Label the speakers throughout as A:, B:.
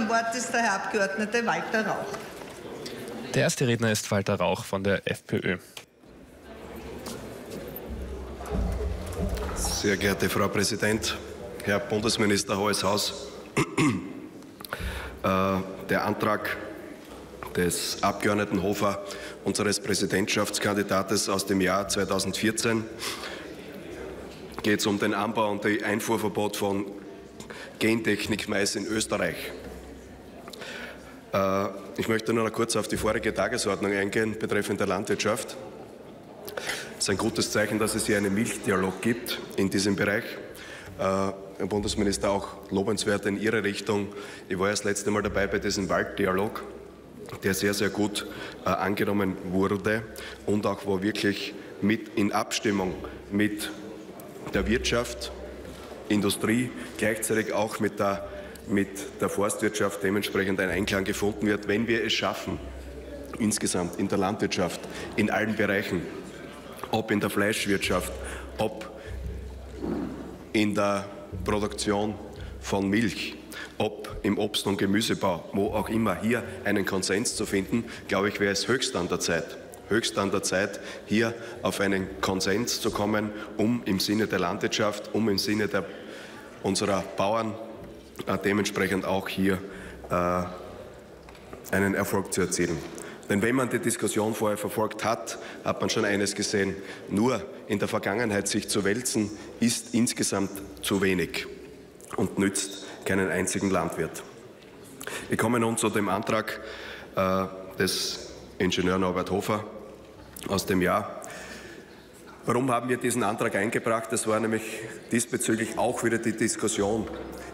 A: am Wort ist der Herr Abgeordnete Walter Rauch.
B: Der erste Redner ist Walter Rauch von der FPÖ.
C: Sehr geehrte Frau Präsident, Herr Bundesminister Hohes Haus, äh, der Antrag des Abgeordneten Hofer, unseres Präsidentschaftskandidates aus dem Jahr 2014, geht es um den Anbau und das Einfuhrverbot von Gentechnik-Mais in Österreich. Äh, ich möchte nur noch kurz auf die vorige Tagesordnung eingehen betreffend der Landwirtschaft. Es ist ein gutes Zeichen, dass es hier einen Milchdialog gibt in diesem Bereich. Äh, Herr Bundesminister, auch lobenswert in Ihre Richtung. Ich war ja das letzte Mal dabei bei diesem Walddialog, der sehr, sehr gut äh, angenommen wurde und auch wo wirklich mit in Abstimmung mit der Wirtschaft, Industrie, gleichzeitig auch mit der, mit der Forstwirtschaft dementsprechend ein Einklang gefunden wird, wenn wir es schaffen, insgesamt in der Landwirtschaft, in allen Bereichen, ob in der Fleischwirtschaft, ob in der Produktion von Milch, ob im Obst- und Gemüsebau, wo auch immer hier einen Konsens zu finden, glaube ich, wäre es höchst an der Zeit, höchst an der Zeit, hier auf einen Konsens zu kommen, um im Sinne der Landwirtschaft, um im Sinne der, unserer Bauern dementsprechend auch hier äh, einen Erfolg zu erzielen. Denn wenn man die Diskussion vorher verfolgt hat, hat man schon eines gesehen. Nur in der Vergangenheit sich zu wälzen, ist insgesamt zu wenig und nützt keinen einzigen Landwirt. Ich komme nun zu dem Antrag äh, des Ingenieur Norbert Hofer aus dem Jahr. Warum haben wir diesen Antrag eingebracht? Das war nämlich diesbezüglich auch wieder die Diskussion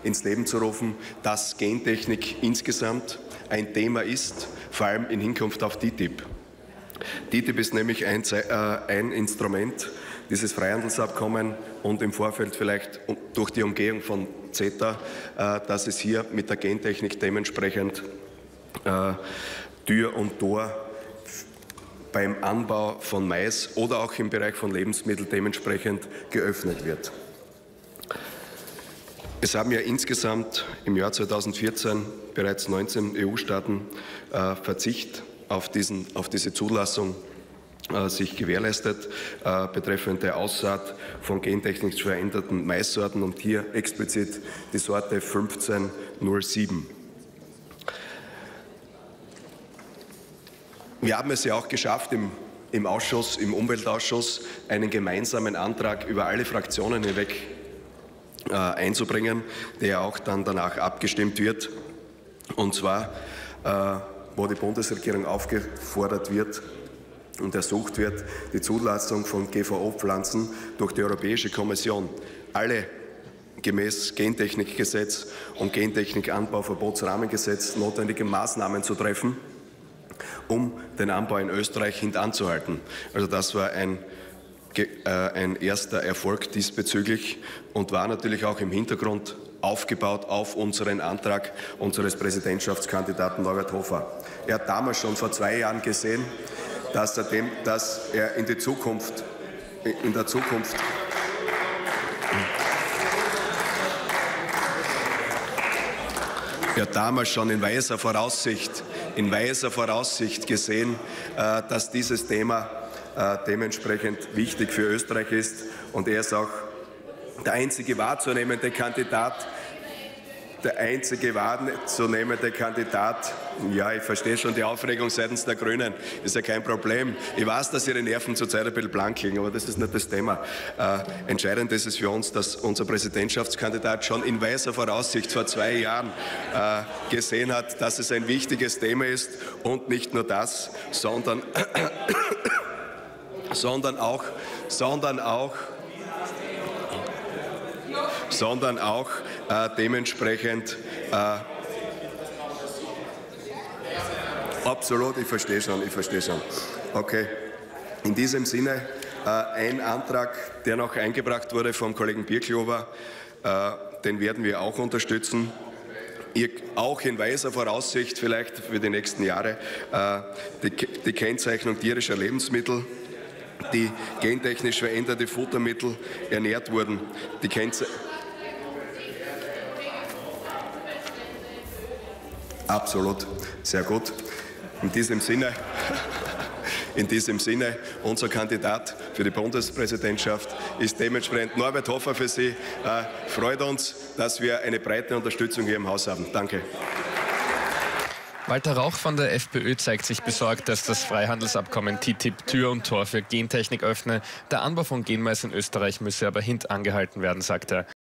C: ins Leben zu rufen, dass Gentechnik insgesamt ein Thema ist, vor allem in Hinkunft auf TTIP. TTIP ist nämlich ein, äh, ein Instrument, dieses Freihandelsabkommen und im Vorfeld vielleicht durch die Umgehung von CETA, äh, dass es hier mit der Gentechnik dementsprechend äh, Tür und Tor beim Anbau von Mais oder auch im Bereich von Lebensmitteln dementsprechend geöffnet wird. Es haben ja insgesamt im Jahr 2014 bereits 19 EU-Staaten äh, Verzicht auf, diesen, auf diese Zulassung äh, sich gewährleistet, äh, betreffend der Aussaat von gentechnisch veränderten Maissorten und hier explizit die Sorte 1507. Wir haben es ja auch geschafft, im, im Ausschuss, im Umweltausschuss, einen gemeinsamen Antrag über alle Fraktionen hinweg äh, einzubringen, der auch dann danach abgestimmt wird. Und zwar, äh, wo die Bundesregierung aufgefordert wird und ersucht wird, die Zulassung von GVO-Pflanzen durch die Europäische Kommission alle gemäß Gentechnikgesetz und Gentechnikanbauverbotsrahmengesetz notwendige Maßnahmen zu treffen, um den Anbau in Österreich hintanzuhalten. Also das war ein äh, ein erster Erfolg diesbezüglich und war natürlich auch im Hintergrund aufgebaut auf unseren Antrag unseres Präsidentschaftskandidaten Norbert Hofer. Er hat damals schon vor zwei Jahren gesehen, dass er, dem, dass er in, die Zukunft, in der Zukunft hat damals schon in weiser Voraussicht, in weiser Voraussicht gesehen, äh, dass dieses Thema äh, dementsprechend wichtig für Österreich ist. Und er ist auch der einzige wahrzunehmende Kandidat, der einzige wahrzunehmende Kandidat. Ja, ich verstehe schon die Aufregung seitens der Grünen. Ist ja kein Problem. Ich weiß, dass Ihre Nerven zurzeit ein bisschen blank liegen, aber das ist nicht das Thema. Äh, entscheidend ist es für uns, dass unser Präsidentschaftskandidat schon in weiser Voraussicht vor zwei Jahren äh, gesehen hat, dass es ein wichtiges Thema ist und nicht nur das, sondern sondern auch, sondern auch, sondern auch äh, dementsprechend äh, absolut, ich verstehe schon, ich verstehe schon. Okay. In diesem Sinne äh, ein Antrag, der noch eingebracht wurde vom Kollegen Birklover, äh, den werden wir auch unterstützen. Ihr, auch in weiser Voraussicht vielleicht für die nächsten Jahre äh, die, die Kennzeichnung tierischer Lebensmittel die gentechnisch veränderte Futtermittel ernährt wurden. Die Kennze Absolut, sehr gut. In diesem Sinne, in diesem Sinne, unser Kandidat für die Bundespräsidentschaft ist dementsprechend Norbert Hofer für Sie. Äh, freut uns, dass wir eine breite Unterstützung hier im Haus haben. Danke.
B: Walter Rauch von der FPÖ zeigt sich besorgt, dass das Freihandelsabkommen TTIP Tür und Tor für Gentechnik öffne. Der Anbau von Genmais in Österreich müsse aber hintangehalten werden, sagt er.